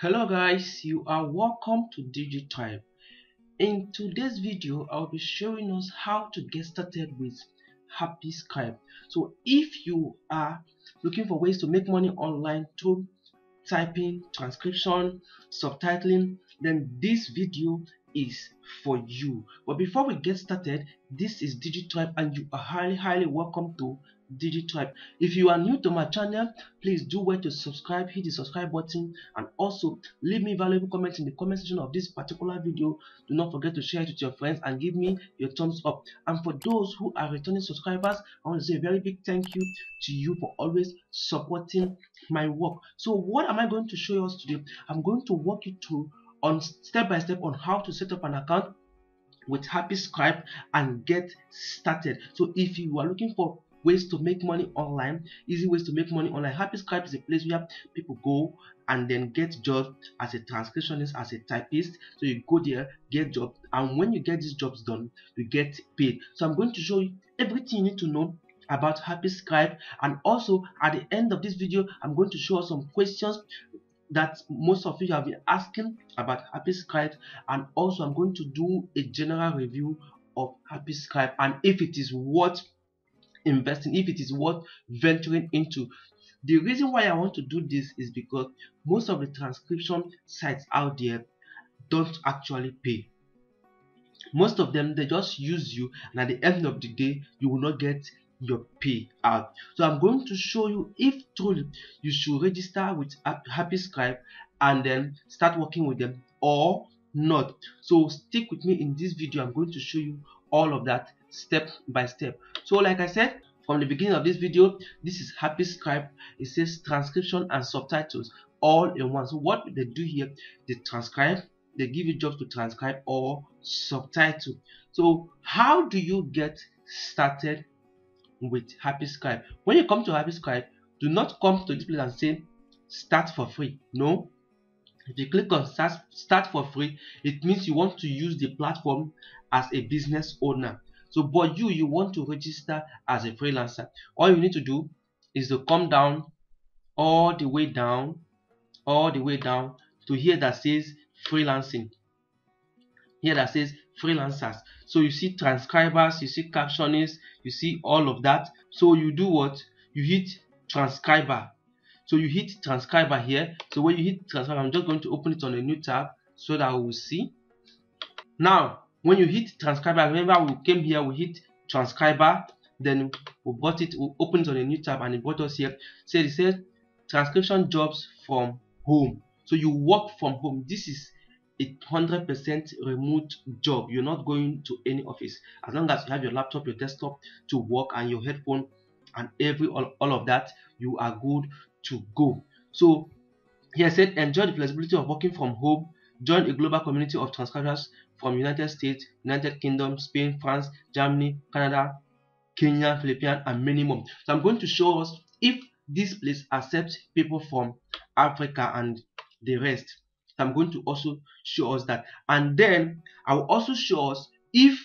Hello guys, you are welcome to DigiTrybe. In today's video, I'll be showing us how to get started with Happy Scribe. So if you are looking for ways to make money online through typing, transcription, subtitling, then this video is for you. But before we get started, this is DigiTrybe and you are highly highly welcome to DigiTrybe. If you are new to my channel, please do wait to subscribe, hit the subscribe button, and also leave me valuable comments in the comment section of this particular video. Do not forget to share it with your friends and give me your thumbs up. And for those who are returning subscribers, I want to say a very big thank you to you for always supporting my work. So what am I going to show us today? I'm going to walk you through on step by step on how to set up an account with Happy Scribe and get started. So if you are looking for ways to make money online, easy ways to make money online. Happy Scribe is a place where people go and then get jobs as a transcriptionist, as a typist. So you go there, get jobs, and when you get these jobs done, you get paid. So I'm going to show you everything you need to know about Happy Scribe, and also at the end of this video, I'm going to show some questions that most of you have been asking about Happy Scribe, and also I'm going to do a general review of Happy Scribe and if it is worth investing if it is worth venturing into. The reason why i want to do this is because most of the transcription sites out there don't actually pay. Most of them they just use you and at the end of the day you will not get your pay out. So i'm going to show you if truly you should register with happy scribe and then start working with them or not. So stick with me in this video. I'm going to show you all of that step by step. So like i said from the beginning of this video this is happy scribe. It says transcription and subtitles all in one. So what they do here they transcribe they give you jobs to transcribe or subtitle. So how do you get started with happy scribe? When you come to happy scribe do not come to this place and say start for free. No. If you click on start, start for free it means you want to use the platform as a business owner so but you you want to register as a freelancer. All you need to do is to come down all the way down all the way down to here that says freelancing. Here that says freelancers. So you see transcribers you see captionists you see all of that. So you do what? You hit transcriber. So you hit transcriber here. So when you hit transcriber i'm just going to open it on a new tab so that we will see. Now when you hit transcriber remember we came here we hit transcriber then we brought it we opened on a new tab and it brought us here. So it says transcription jobs from home. So you work from home. This is a hundred percent remote job. You're not going to any office. As long as you have your laptop your desktop to work and your headphone and every all, all of that you are good to go. So here said enjoy the flexibility of working from home. Join a global community of transcribers from United States, United Kingdom, Spain, France, Germany, Canada, Kenya, Philippines, and many more. So I'm going to show us if this place accepts people from Africa and the rest. So I'm going to also show us that. And then I will also show us if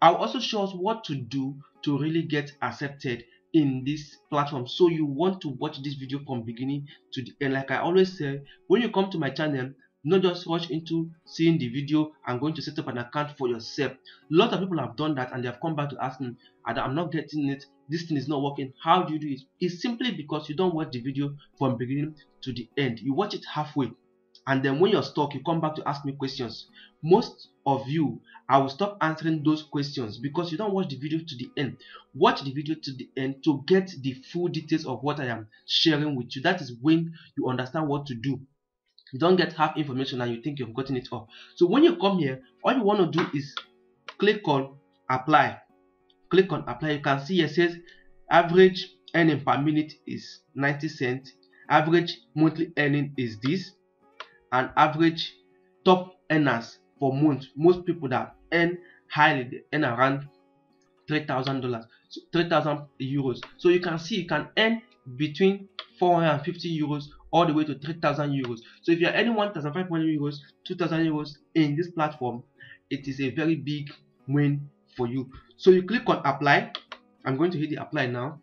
I'll also show us what to do to really get accepted in this platform so you want to watch this video from beginning to the end like i always say when you come to my channel not just rush into seeing the video and going to set up an account for yourself. A lot of people have done that and they have come back to ask me i'm not getting it. This thing is not working. How do you do it? It's simply because you don't watch the video from beginning to the end. You watch it halfway. And then when you're stuck you come back to ask me questions. Most of you i will stop answering those questions because you don't watch the video to the end. Watch the video to the end to get the full details of what i am sharing with you. That is when you understand what to do you don't get half information and you think you've gotten it all. So when you come here all you want to do is click on apply. Click on apply. You can see it says average earning per minute is 90 cents. Average monthly earning is this. And average top earners for month. Most people that earn highly they earn around three thousand dollars three thousand euros. So you can see you can earn between 450 euros all the way to 3000 euros. So if you're earning 1500 euros 2000 euros in this platform it is a very big win for you. So you click on apply. I'm going to hit the apply now.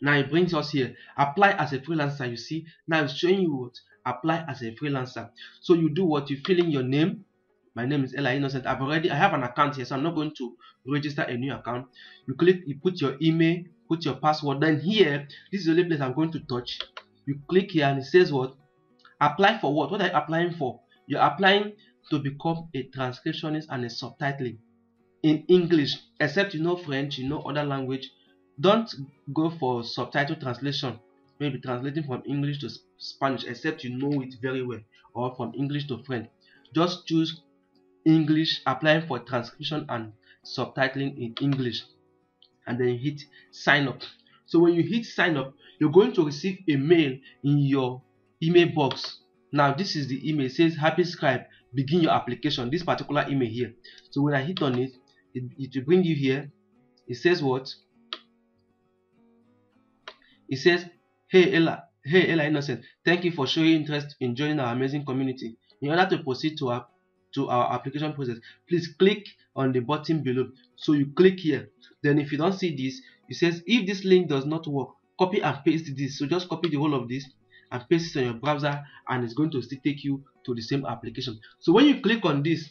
Now it brings us here. Apply as a freelancer you see. Now it's showing you what? Apply as a freelancer. So you do what? You fill in your name. My name is Ella Innocent. I've already I have an account here, so I'm not going to register a new account. You click, you put your email, put your password. Then here, this is the only place I'm going to touch. You click here and it says what? Apply for what? What are you applying for? You're applying to become a transcriptionist and a subtitling in English, except you know French, you know other language. Don't go for subtitle translation. Maybe translating from English to Spanish, except you know it very well, or from English to French. Just choose English, applying for transcription and subtitling in English, and then hit sign up. So when you hit sign up, you're going to receive a mail in your email box. Now this is the email. It says Happy Scribe. Begin your application. This particular email here. So when I hit on it, it, it will bring you here. It says what? It says, Hey Ella, hey Ella Innocent, thank you for showing interest in joining our amazing community. In order to proceed to our to our application process please click on the button below so you click here then if you don't see this it says if this link does not work copy and paste this. So just copy the whole of this and paste it on your browser and it's going to still take you to the same application. So when you click on this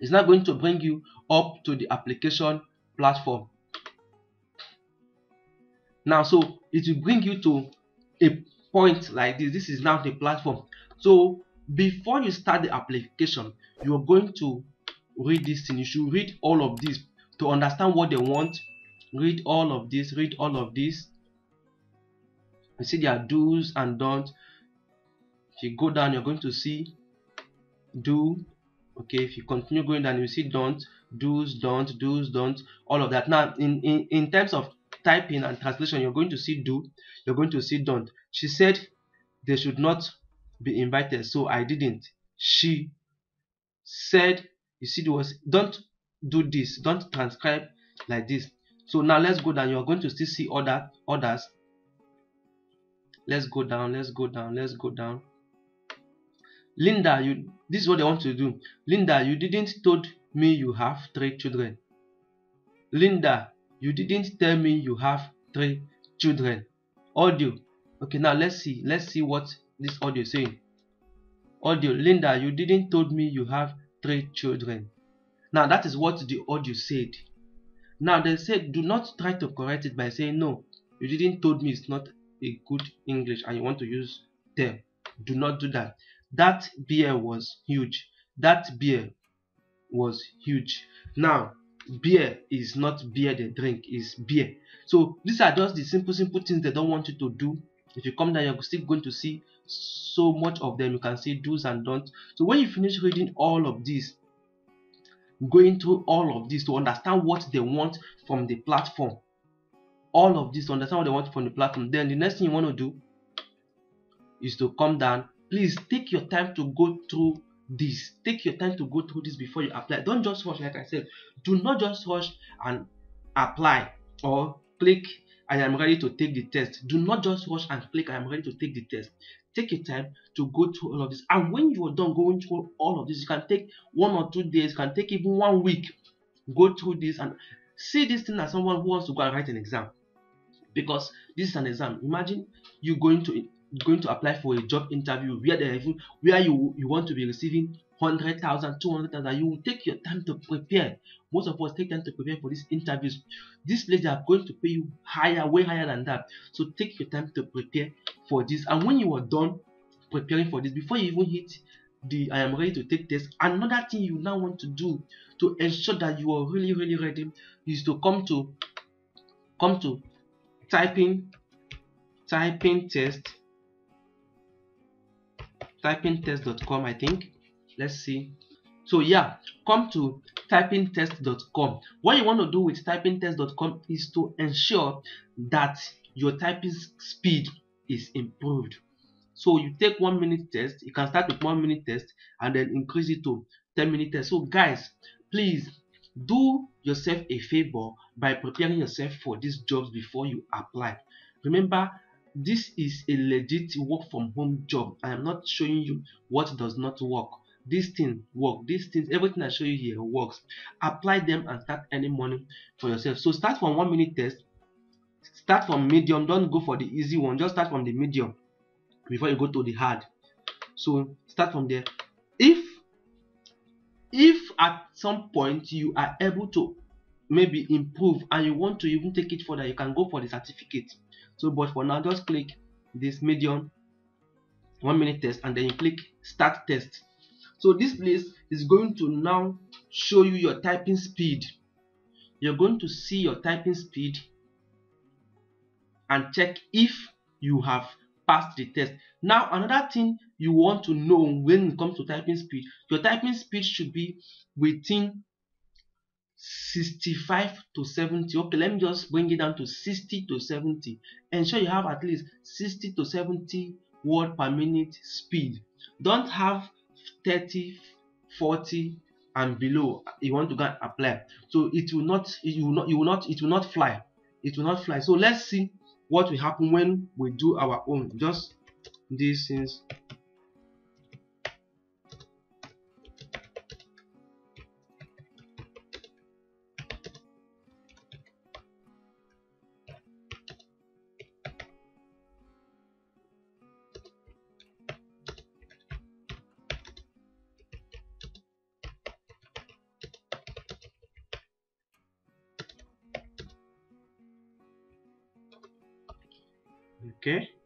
it's not going to bring you up to the application platform. Now so it will bring you to a point like this. This is now the platform. So before you start the application you are going to read this thing. You should read all of this to understand what they want read all of this read all of this. You see there are do's and don'ts. If you go down you're going to see do. Okay if you continue going down you see don't do's don't do's don't all of that. Now in, in in terms of typing and translation you're going to see do you're going to see don't. She said they should not be invited so i didn't. She said you see there was don't do this don't transcribe like this so now let's go down. You're going to still see other others. Let's go down let's go down let's go down. Linda you this is what they want to do. Linda you didn't told me you have three children. Linda you didn't tell me you have three children. Audio. Okay now let's see let's see what this audio saying. Audio. Linda you didn't told me you have three children. Now that is what the audio said now they said do not try to correct it by saying no you didn't told me it's not a good english and you want to use them. Do not do that. That beer was huge. That beer was huge. Now beer is not beer they drink is beer. So these are just the simple simple things they don't want you to do. If you come down you're still going to see so much of them. You can see do's and don'ts. So when you finish reading all of this going through all of this to understand what they want from the platform. All of this to understand what they want from the platform. Then the next thing you want to do is to come down. Please take your time to go through this. Take your time to go through this before you apply. Don't just rush like i said. Do not just rush and apply or click I am ready to take the test. Do not just rush and click I am ready to take the test. Take your time to go through all of this. And when you are done going through all of this, you can take one or two days, can take even one week. Go through this and see this thing as someone who wants to go and write an exam. Because this is an exam. Imagine you going to going to apply for a job interview where they even where you you want to be receiving 100,000, 200,000, you will take your time to prepare. Most of us take time to prepare for these interviews. These places are going to pay you higher, way higher than that. So take your time to prepare for this. And when you are done preparing for this, before you even hit the I am ready to take this, another thing you now want to do to ensure that you are really, really ready is to come to come to typing typing test typingtest.com I think let's see. So yeah come to typingtest.com what you want to do with typingtest.com is to ensure that your typing speed is improved. So you take one minute test you can start with one minute test and then increase it to 10 minute test. So guys please do yourself a favor by preparing yourself for these jobs before you apply. Remember this is a legit work from home job. I am not showing you what does not work this thing work. These things everything i show you here works. Apply them and start earning money for yourself. So start from one minute test. Start from medium. Don't go for the easy one. Just start from the medium before you go to the hard. So start from there. If if at some point you are able to maybe improve and you want to even take it further you can go for the certificate. So but for now just click this medium one minute test and then you click start test so this place is going to now show you your typing speed. You're going to see your typing speed and check if you have passed the test. Now another thing you want to know when it comes to typing speed your typing speed should be within 65 to 70 okay let me just bring it down to 60 to 70 ensure you have at least 60 to 70 word per minute speed. Don't have 30 40 and below you want to go apply. So it will not it will not you will not it will not fly. It will not fly. So let's see what will happen when we do our own. Just these things okay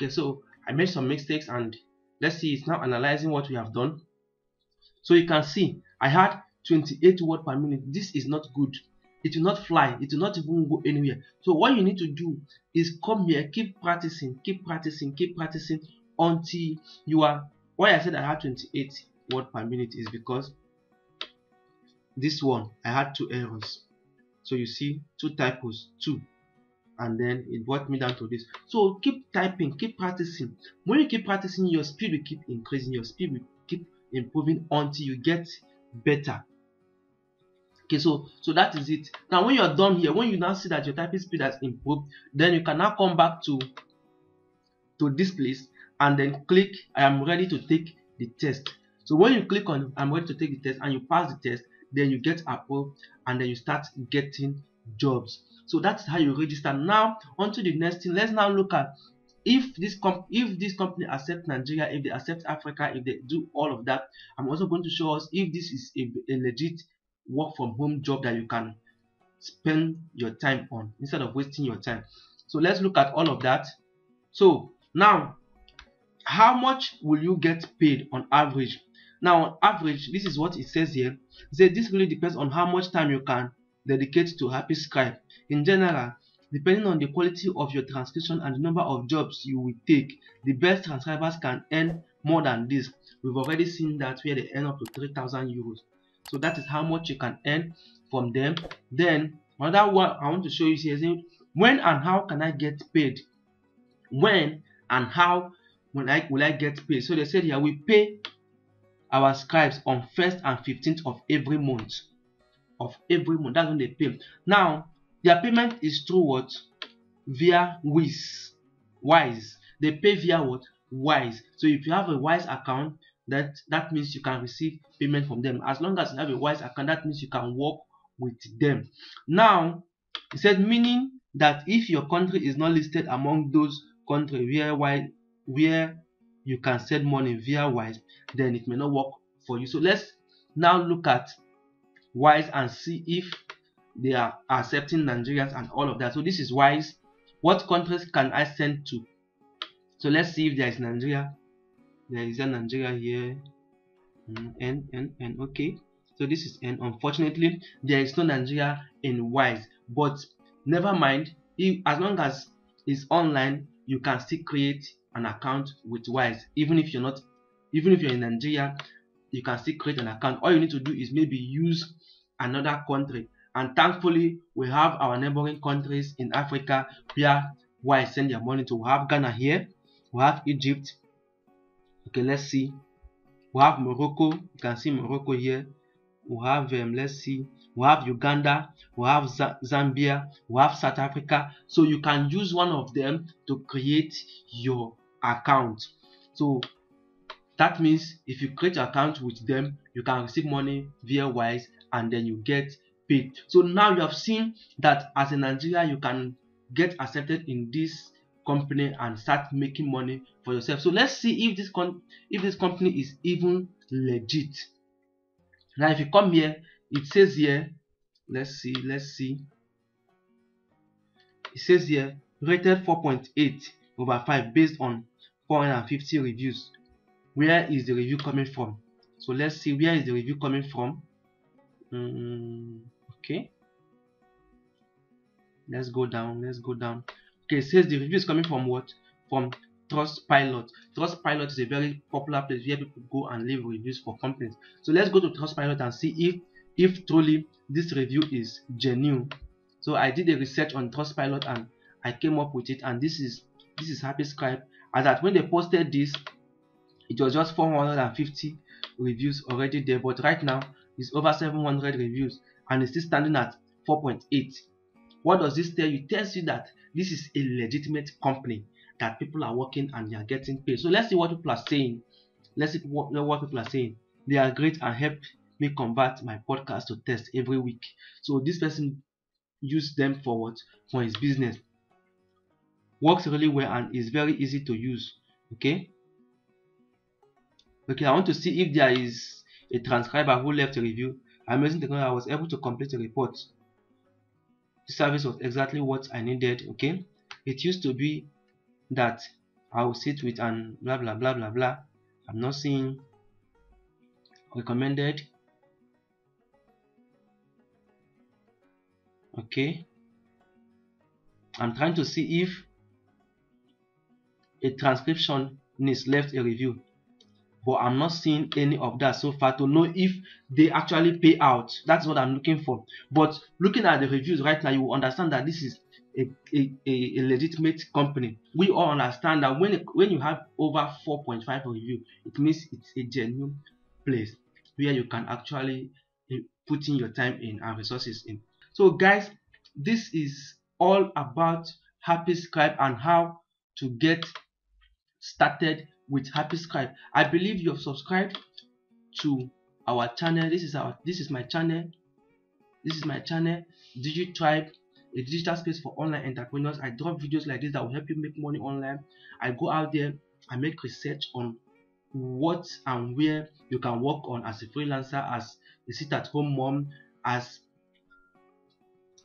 okay so I made some mistakes and let's see it's now analyzing what we have done. So you can see I had 28 word per minute. This is not good. It will not fly. It will not even go anywhere. So what you need to do is come here keep practicing keep practicing keep practicing until you are why I said I had 28 word per minute is because this one I had two errors. So you see two typos two and then it brought me down to this. So keep typing keep practicing. When you keep practicing your speed will keep increasing. Your speed will keep improving until you get better. Okay so so that is it. Now when you're done here when you now see that your typing speed has improved then you can now come back to to this place and then click i am ready to take the test. So when you click on i'm ready to take the test and you pass the test then you get approved and then you start getting jobs so that's how you register. Now on to the next thing. Let's now look at if this comp if this company accept nigeria if they accept africa if they do all of that i'm also going to show us if this is a, a legit work from home job that you can spend your time on instead of wasting your time. So let's look at all of that. So now how much will you get paid on average? Now on average this is what it says here. It says this really depends on how much time you can dedicate to happy scribe in general depending on the quality of your transcription and the number of jobs you will take the best transcribers can earn more than this. We've already seen that where they earn up to 3000 euros. So that is how much you can earn from them. Then another one i want to show you here is when and how can i get paid? When and how I will I get paid? So they said here we pay our scribes on 1st and 15th of every month of every month. That's when they pay. Now their payment is through what? Via Wiz Wise. They pay via what? Wise. So if you have a Wise account that that means you can receive payment from them. As long as you have a Wise account that means you can work with them. Now it said meaning that if your country is not listed among those countries where why where you can send money via wise then it may not work for you. So let's now look at wise and see if they are accepting nigerians and all of that. So this is wise. What countries can i send to? So let's see if there is nigeria. There is a nigeria here. Mm, n n n okay. So this is n. Unfortunately there is no nigeria in wise. But never mind. If as long as it's online you can still create an account with wise. Even if you're not even if you're in nigeria you can still create an account. All you need to do is maybe use another country. And thankfully we have our neighboring countries in africa where wise send their money to. We have ghana here. We have Egypt. Okay let's see. We have Morocco. You can see Morocco here. We have um, let's see. We have Uganda. We have Z Zambia. We have South Africa. So you can use one of them to create your account. So that means if you create an account with them you can receive money via wise and then you get paid so now you have seen that as a nigeria you can get accepted in this company and start making money for yourself. So let's see if this if this company is even legit. Now if you come here it says here let's see let's see. It says here rated 4.8 over 5 based on 450 reviews. Where is the review coming from? So let's see where is the review coming from mm, okay let's go down let's go down okay says the review is coming from what from Trustpilot. Trustpilot is a very popular place where people go and leave reviews for companies. So let's go to Trustpilot and see if if truly this review is genuine. So I did a research on Trustpilot and I came up with it and this is this is Happy Scribe. As that when they posted this, it was just 450 reviews already there, but right now it's over 700 reviews and it's still standing at 4.8. What does this tell you? It tells you that this is a legitimate company that people are working and they are getting paid. So let's see what people are saying. Let's see what, what people are saying. They are great and help me convert my podcast to test every week. So this person used them for what? For his business. Works really well and is very easy to use. Okay. Okay, I want to see if there is a transcriber who left a review. I'm using technology. I was able to complete a report. The service was exactly what I needed. Okay. It used to be that I will sit with and blah blah blah blah blah. I'm not seeing recommended. Okay. I'm trying to see if a transcription needs left a review but I'm not seeing any of that so far to know if they actually pay out. That's what I'm looking for. But looking at the reviews right now, you will understand that this is a, a, a, legitimate company. We all understand that when when you have over 4.5 review, it means it's a genuine place where you can actually eh, put in your time in and resources in. So guys, this is all about Happy Scribe and how to get started with Happy Scribe. I believe you have subscribed to our channel. This is our this is my channel. This is my channel, DigiTrybe a digital space for online entrepreneurs. I drop videos like this that will help you make money online. I go out there, I make research on what and where you can work on as a freelancer, as a sit at home mom, as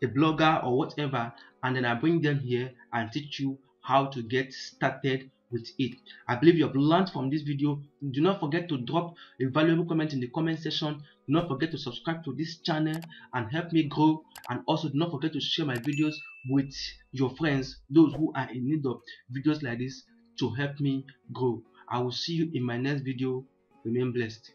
a blogger or whatever, and then I bring them here and teach you how to get started with it. I believe you have learned from this video. Do not forget to drop a valuable comment in the comment section. Do not forget to subscribe to this channel and help me grow. And also do not forget to share my videos with your friends, those who are in need of videos like this to help me grow. I will see you in my next video. Remain blessed.